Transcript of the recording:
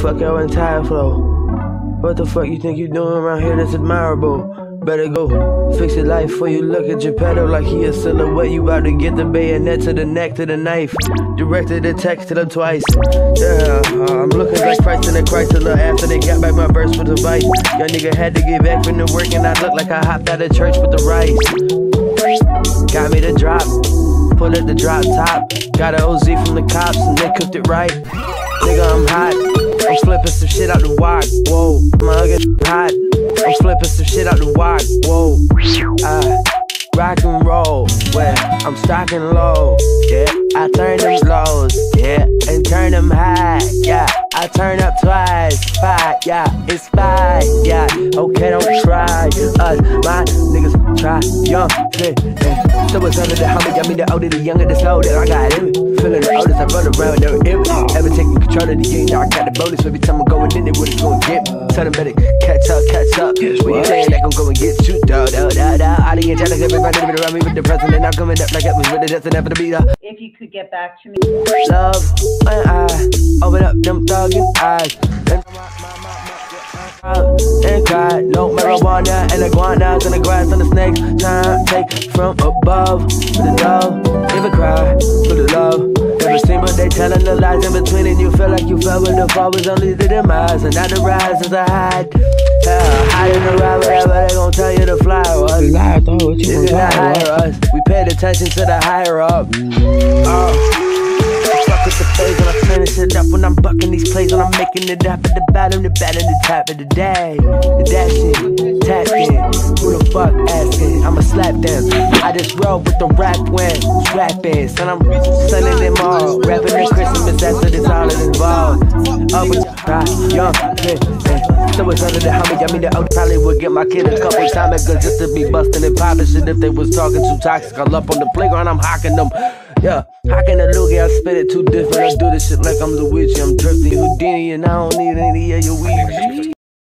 fuck your entire flow. What the fuck you think you doing around here that's admirable? Better go fix your life before you look at your like he a silhouette. You about to get the bayonet to the neck to the knife. Directed the text to them twice. Yeah, uh, I'm looking like Christ in the Christ a Chrysler after they got back my verse with a vice. Young nigga had to get back from the work and I look like I hopped out of church with the rice. Got me the drop, pull at the drop top. Got an OZ from the cops and they cooked it right. Nigga, I'm hot. Shit out the wok. Whoa, my nigga hot. I'm flipping some shit out the wok. Whoa, ah, rock and roll. Where I'm stocking low. Yeah, I turn them lows. Yeah, and turn them high. Yeah, I turn up twice. Five. Yeah, it's five. Yeah, okay, don't try us. My niggas try young. Yeah, so it's under the homie, got me the older, the younger, the slow that I got it. Feeling the oldest, I run around, never every. Ever taking control of the game, now I got the bonus. Every time I'm going in, it what it's gonna get me. Tell them better catch up, catch up. When you saying that gon' go and get you, da da da da. I didn't get jealous, everybody around me with the president. I'm coming up like it was with the death and after the beat. If you could get back to me. Love, when I open up them thuggin' eyes. And uh, cry, no marijuana and iguanas and the grass and the snakes. Time take from above for the dove. Give a cry for the love. Never seen but they telling the lies in between, and you feel like you fell with the fall was only the demise, and not the rise as I hide. Yeah, hide in the ride, whatever they gon' tell you to fly us. Lie, though, what you This gonna is hire us. We paid attention to the higher up. Oh. Fuck with the phase when I finish it up when I'm bucking these plays when I'm making it up at the bottom, the bottom, the top of the day. The dash in, tap in. Who the fuck asking? Slap them. I just roll with the rap when strap in. Son, I'm selling them all. Rapping the Christmas after this all is involved. Up with cry, young, yeah. So it's under the homie, got me the old probably would get my kid a couple times ago just to be busting and popping shit if they was talking too toxic. I up on the playground, I'm hocking them. Yeah, hocking the loogie, I spit it too different. I do this shit like I'm Luigi, I'm drifting Houdini, and I don't need any of your weed.